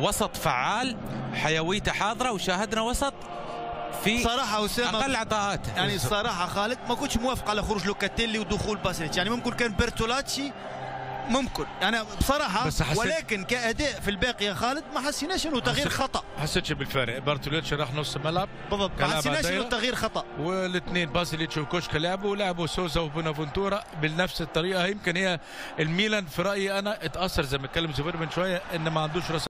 وسط فعال حيويته حاضرة وشاهدنا وسط في صراحة أسامة أقل عطاءاته يعني الصراحة خالد ما كنتش موافق على خروج لوكاتيلي ودخول باسليتش يعني ممكن كان بيرتولاتشي ممكن. أنا بصراحة بس حسيت- ولكن كأداء في الباقي يا خالد ما حسيناش إنه تغيير خطأ. حسيتش بالفارق بارتوليتش راح نص الملعب بالضبط ما حسيناش إنه تغيير خطأ. والاثنين باسيليتش وكوشكا لعبوا لعبوا سوزا وبونافونتورا بنفس الطريقة. يمكن هي الميلان في رأيي أنا اتأثر زي ما اتكلم زبير من شوية ان ما عندوش رأس